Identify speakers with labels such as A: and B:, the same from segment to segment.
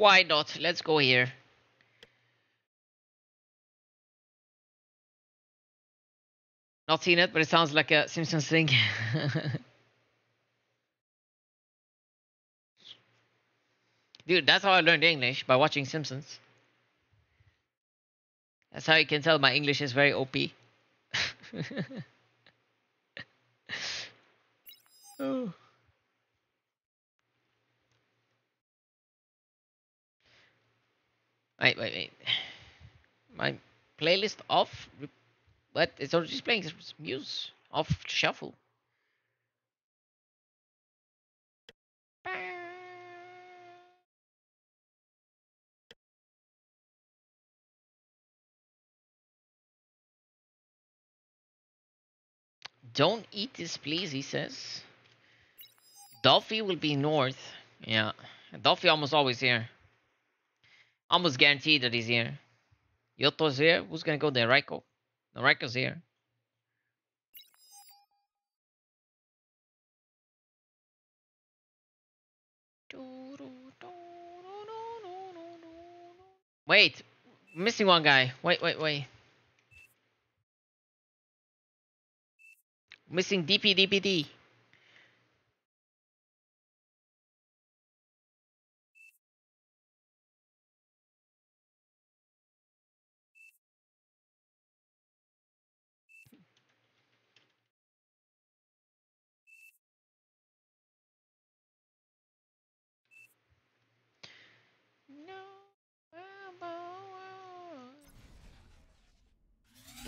A: Why not? Let's go here. Not seen it, but it sounds like a Simpsons thing. Dude, that's how I learned English by watching Simpsons. That's how you can tell my English is very OP. oh. Wait, wait, wait. My playlist off, but it's already playing Muse off shuffle. Don't eat this, please, he says. Duffy will be north. Yeah. Duffy almost always here. Almost guaranteed that he's here. Yoto's here. Who's gonna go there? Raiko. No, Raiko's here. Wait, missing one guy. Wait, wait, wait. Missing DP, DPD.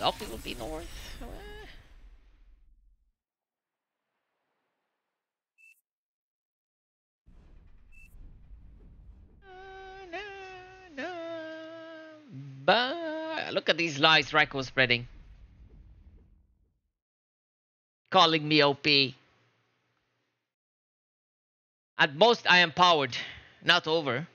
A: Dolphin will be north. But look at these lies Raiko spreading. Calling me OP. At most I am powered, not over.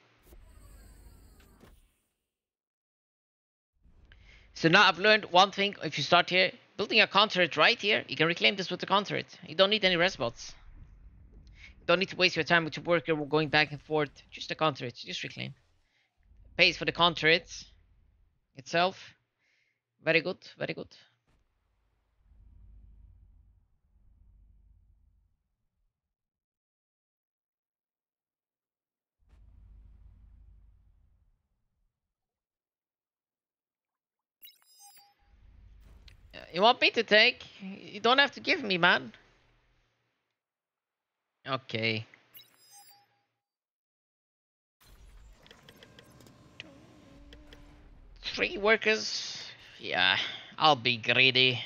A: So now I've learned one thing. If you start here, building a counter right here, you can reclaim this with the counter You don't need any rest bots. You don't need to waste your time with your worker going back and forth. Just a counter Just reclaim. Pays for the counter itself. Very good, very good. You want me to take? You don't have to give me, man. Okay. Three workers? Yeah, I'll be greedy.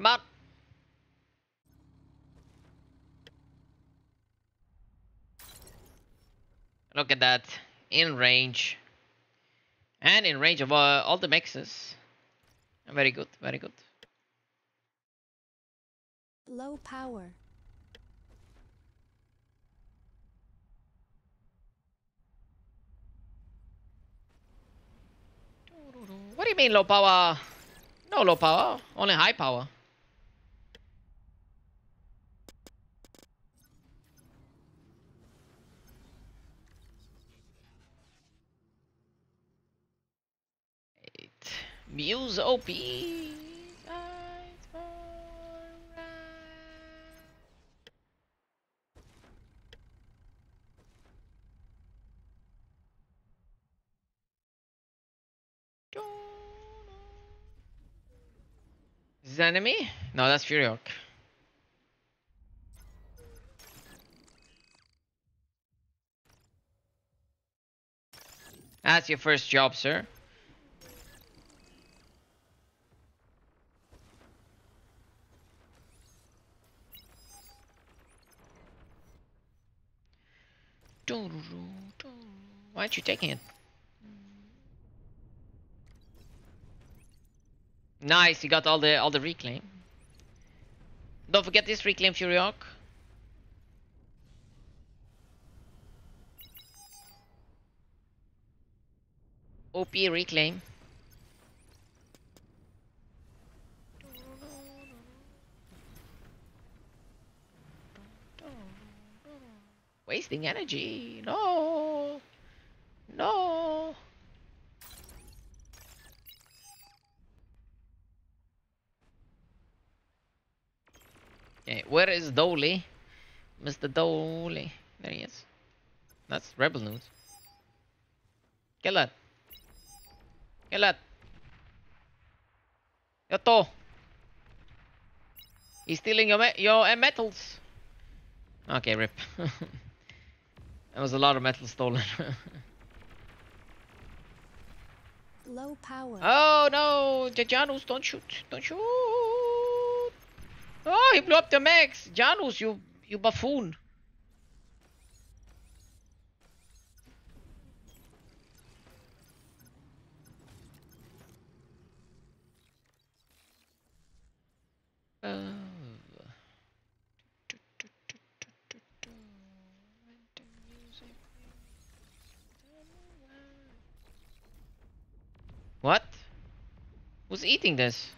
A: Come on. Look at that. In range. And in range of uh, all the mexes. Very good, very good.
B: Low power.
A: What do you mean low power? No low power, only high power. Muse OP. Is this enemy? No, that's Fury That's your first job, sir. Why aren't you taking it? Nice, you got all the all the reclaim. Don't forget this reclaim Fury Hawk. OP reclaim. Wasting energy. No. No. Okay, where is Dolly? Mr. Dolly. There he is. That's Rebel News. Kill that. Kill that. Yoto. He's stealing your your uh, metals. Okay, rip. that was a lot of metal stolen.
B: Low power.
A: oh no! J- Janus, don't shoot! Don't shoot! Oh, he blew up the mex! Janus, you you buffoon! Uh, What? Who's eating this?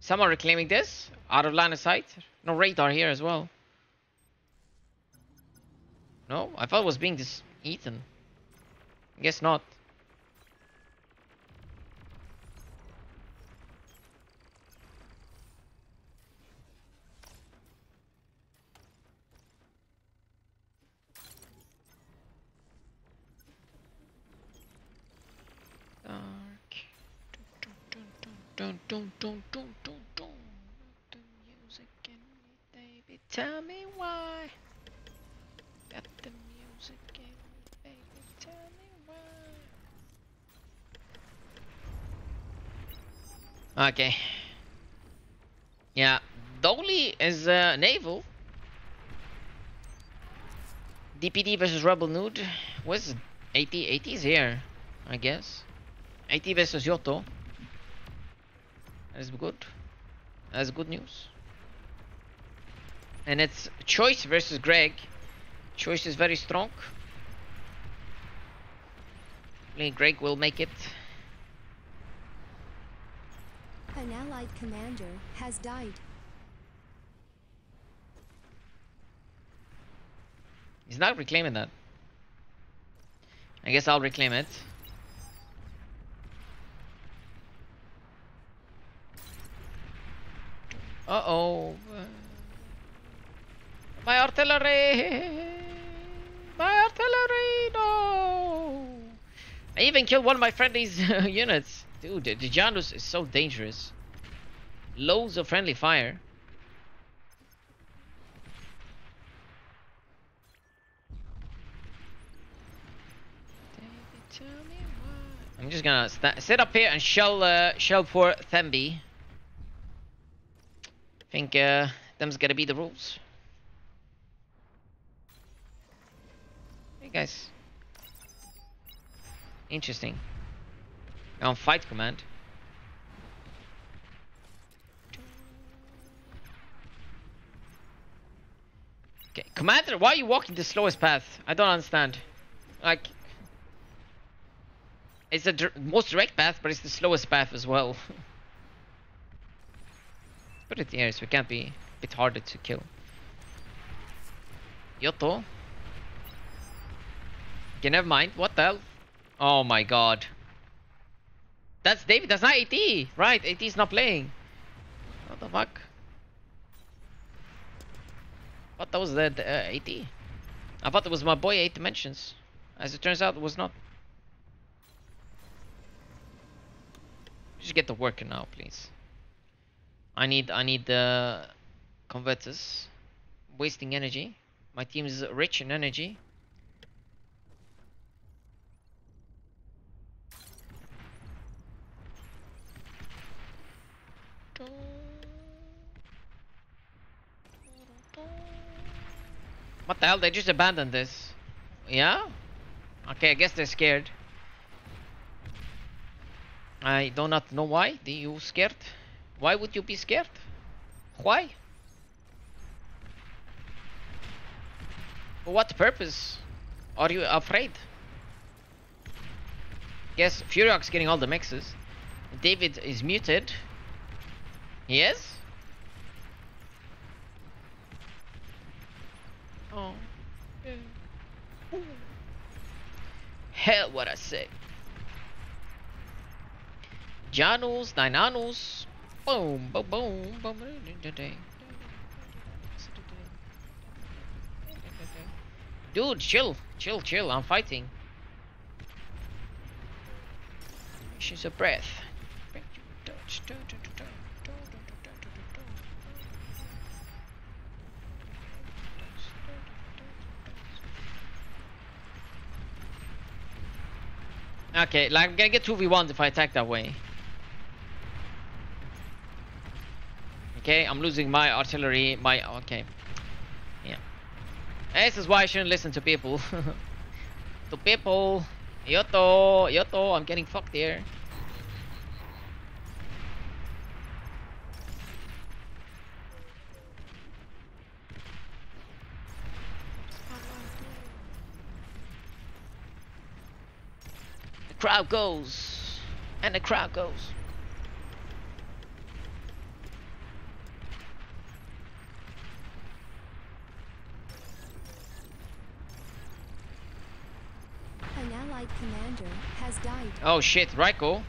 A: Someone reclaiming this? Out of line of sight? No radar here as well. No? I thought it was being just eaten. Guess not. Dun, dun, dun, dun, dun, dun. The music in me, baby. Tell me why. Got the music in me, baby. Tell me why. Okay. Yeah, Dolly is uh, naval. DPD versus Rebel Nude. Where's AT? AT's here, I guess. AT versus Yoto. That is good. That's good news. And it's Choice versus Greg. Choice is very strong. Hopefully Greg will make it.
B: An allied commander has died.
A: He's not reclaiming that. I guess I'll reclaim it. Uh oh. My artillery! My artillery! No! I even killed one of my friendly's units. Dude, the, Janus is so dangerous. Loads of friendly fire. I'm just gonna sit up here and shell uh, shell for Themby. Think uh, them's gonna be the rules. Hey guys. Interesting. On fight command. Okay, commander, why are you walking the slowest path? I don't understand. Like, it's the most direct path, but it's the slowest path as well. Put it here so it can't be a bit harder to kill. Yoto. Okay, never mind. What the hell? Oh my god. That's David, that's not AT! Right, AT is not playing. What the fuck? What that was the, the uh, AT? I thought it was my boy 8 Dimensions. As it turns out, it was not. Just get to working now, please. I need I need the converters. Wasting energy. My team is rich in energy. What the hell? They just abandoned this. Yeah? Okay, I guess they're scared. I do not know why. Do you scared? Why would you be scared? Why? For what purpose are you afraid? Yes, Furiox getting all the mexes. David is muted. Yes? Oh. yeah. Hell, what I say. Janus, Ninanus. Boom, boom, boom, boom. Dude, chill, chill, chill. I'm fighting. She's a breath. Okay, like I'm gonna get 2v1 if I attack that way. Okay, I'm losing my artillery, my... Okay. Yeah. This is why I shouldn't listen to people. to people. Yoto, Yoto, I'm getting fucked here. The crowd goes. And the crowd goes.
B: An allied commander has died.
A: Oh shit, Raiko.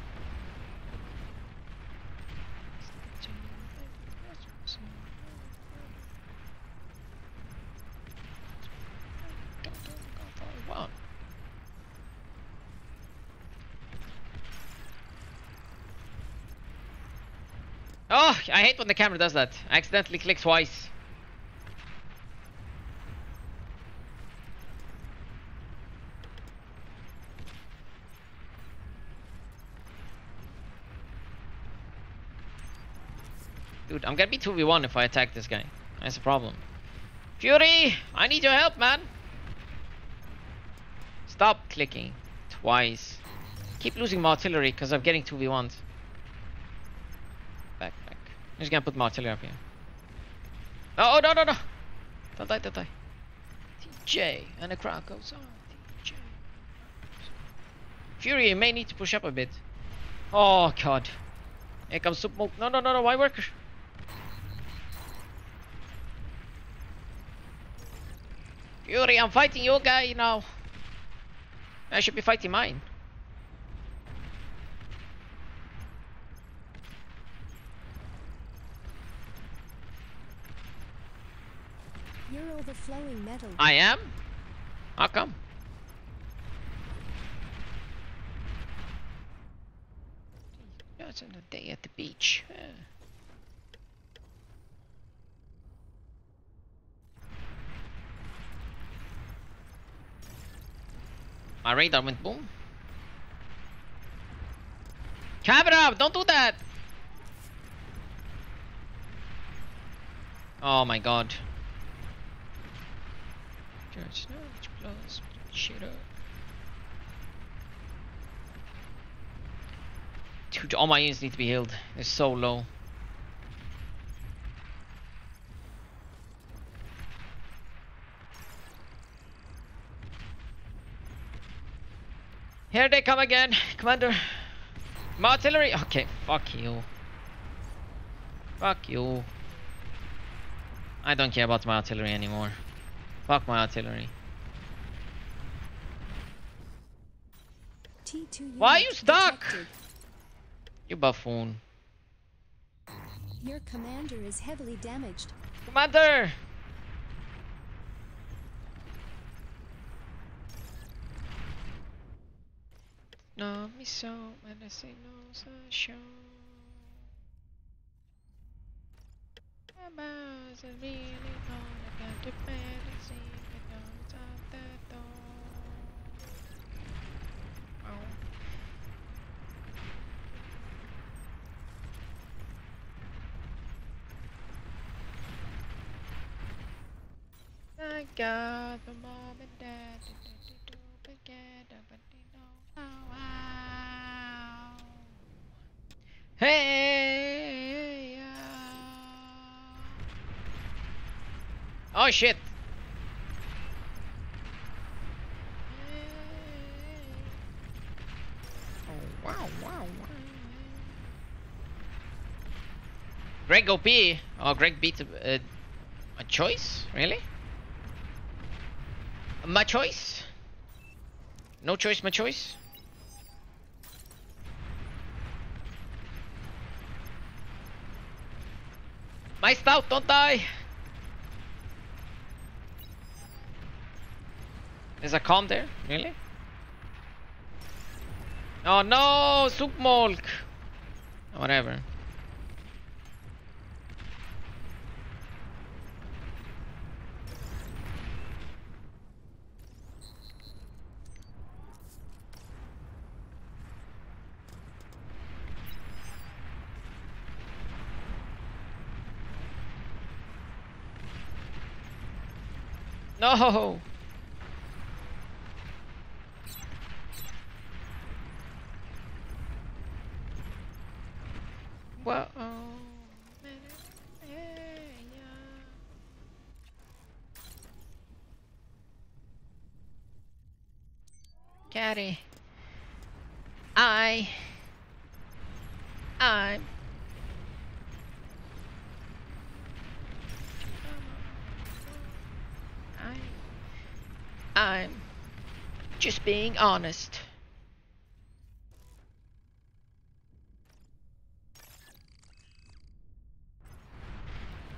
A: Oh, I hate when the camera does that. I accidentally click twice. Dude, I'm gonna be 2v1 if I attack this guy. That's a problem. Fury! I need your help, man! Stop clicking. Twice. Keep losing my artillery because I'm getting 2v1s. Back, back. I'm just gonna put my artillery up here. Oh, oh no, no, no! Don't die, don't die. TJ, and the crowd goes on. TJ. Fury, you may need to push up a bit. Oh, God. Here comes smoke. No, no, no, no, white worker. Fury, I'm fighting your guy now. I should be fighting mine.
B: You're overflowing metal.
A: I am? How come? Yeah, it's another day at the beach. Yeah. My radar went boom. Camera, don't do that! Oh my god. Up. Dude, all my units need to be healed. They're so low. Here they come again, Commander. My artillery. Okay, fuck you. Fuck you. I don't care about my artillery anymore. Fuck my artillery.
B: T2
A: Why are you stuck? You buffoon.
B: Your commander is heavily damaged.
A: Commander! No, me so when I say no, so show. About is really gonna get to bed and see the guns out the door. Oh. I got the mom and dad to do do do Hey. Oh shit. Oh, wow, wow, wow. Greg OP. Oh, Greg beat uh, a choice? Really? My choice? No choice, my choice? My stout, don't die! There's a calm there? Really? Oh no! Soup Sukmolk! Whatever. No! Well, Caddy, I, I'm. I, I'm just being honest.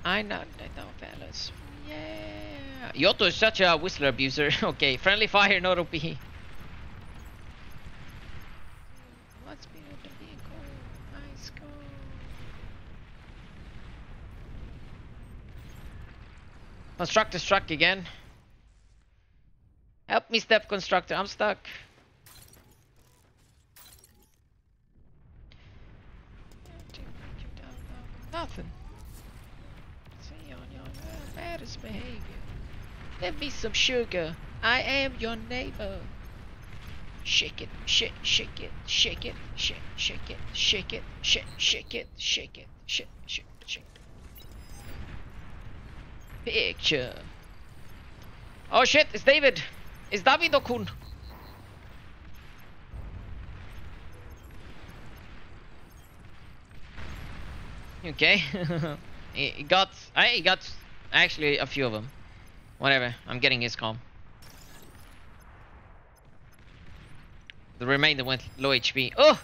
A: I know, I know, fellas. Yeah. Yoto is such a whistler abuser. okay, friendly fire, not OP. Go. Constructor struck again. Help me, step constructor. I'm stuck. Nothing. See on your baddest behavior. Give me some sugar. I am your neighbor. Shake it, shake, shake it, shake it, shake, shake it, shake it, shake, shake it, shake it, shake, it, shake, shake. Picture. Oh shit, it's David. It's David Okun. Okay. he got I got actually a few of them. Whatever. I'm getting his com. The remainder went low HP. Oh!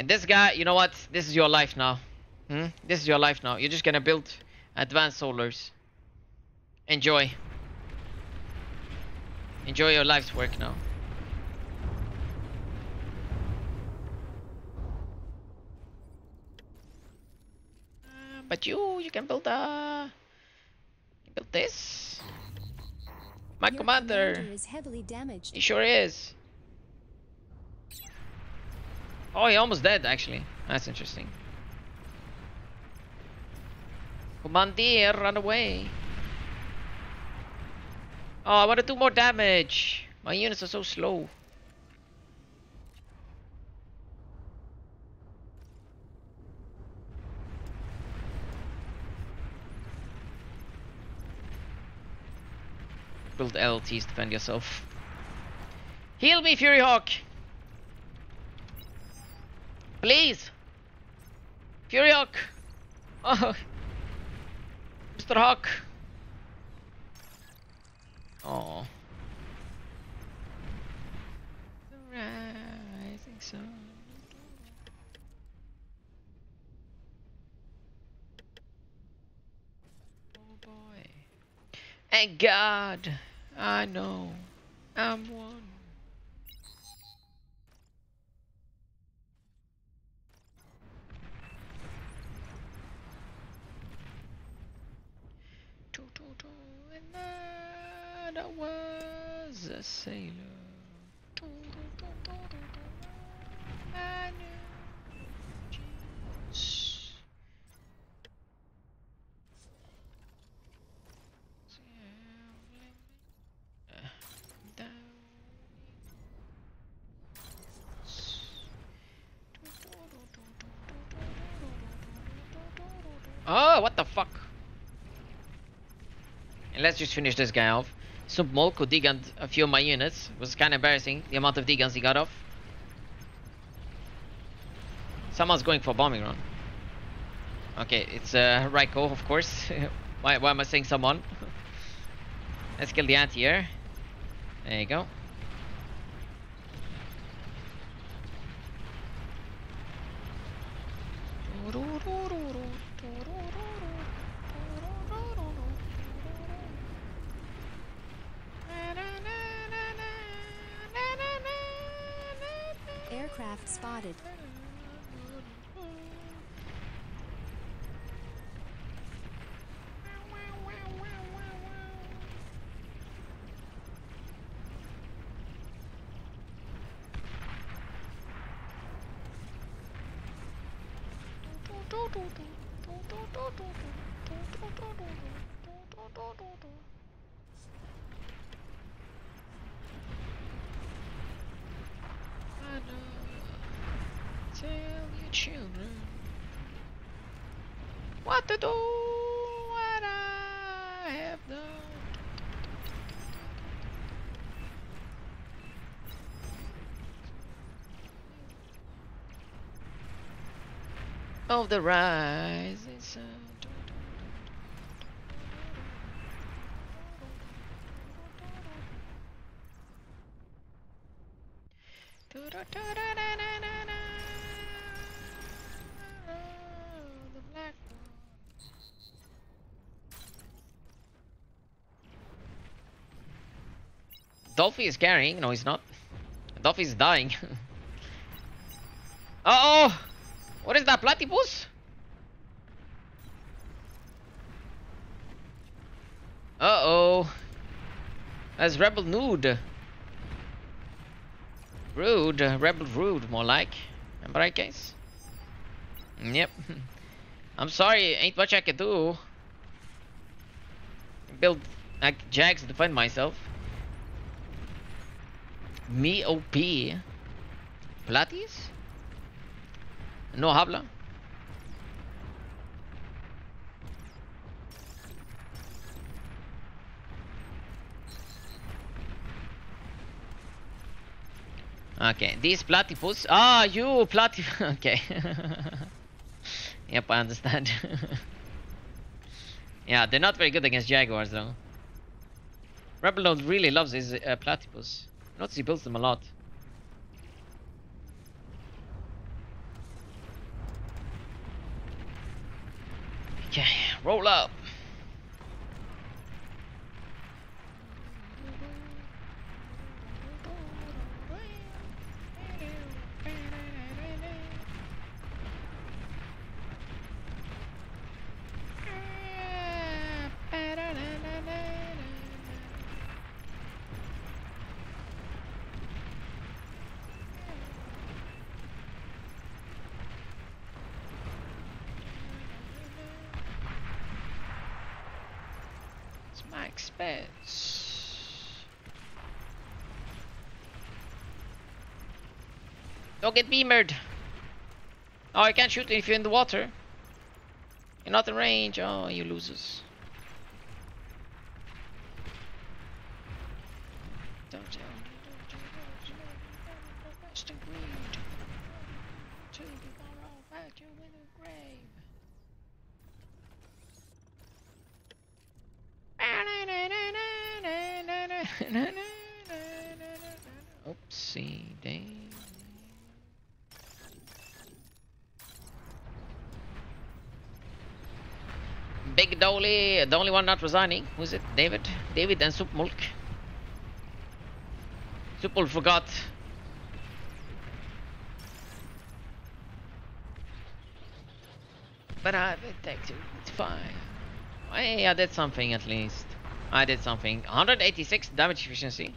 A: And this guy, you know what? This is your life now. Hmm? This is your life now. You're just gonna build advanced solars. Enjoy. Enjoy your life's work now. Uh, But you, you can build a, build this. My
B: Your
A: commander,
B: is heavily damaged.
A: he sure is. Oh, he almost dead actually. That's interesting. Commandeer, run away. Oh, I want to do more damage. My units are so slow. Build LTs, defend yourself. Heal me, Fury Hawk! Please! Fury Hawk! Oh! Mr. Hawk! Oh. The rising sun. Oh boy. And God, I know I'm one. And I was a sailor. I knew Oh, what the fuck? And let's just finish this guy off. Sub Molko deganned a few of my units. It was kind of embarrassing, the amount of deguns he got off. Someone's going for bombing run. Okay, it's uh, Raiko, of course. why, why am I saying someone? Let's kill the anti-air. There you go.
B: Aircraft spotted.
A: Tell your children what to do, what I have done. Of the rising Dolphy is carrying. No, he's not. Dolphy is dying. uh oh! What is that, platypus? Uh oh. That's Rebel Nude. Rude. Rebel Rude, more like. Am I right, guys? Yep. I'm sorry, ain't much I can do. Build like Jags to defend myself. Me OP. Platis? No habla. Okay, these platypus. Ah, you platypus. Okay. yep, I understand. yeah, they're not very good against jaguars though. Rebel really loves his uh, platypus. Notice he builds them a lot. Okay, roll up. It's my expense. Don't get beamered. Oh, I can't shoot if you're in the water. You're not in range. Oh, you losers. Don't tell me, don't tell me, don't tell me, rest in greed. Till you go wrong, back you in the grave. Oopsie daisy. Big Dolly, the only one not resigning. Who's it? David? David and Supmulk. Supul forgot. But I detected. It's fine. Hey, I did something at least. I did something. 186 damage efficiency.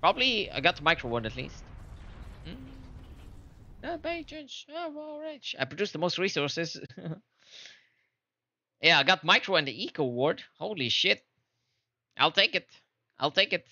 A: Probably I got micro one at least. Mm. Are all rich. I produced the most resources. yeah, I got micro and the eco ward. Holy shit. I'll take it. I'll take it.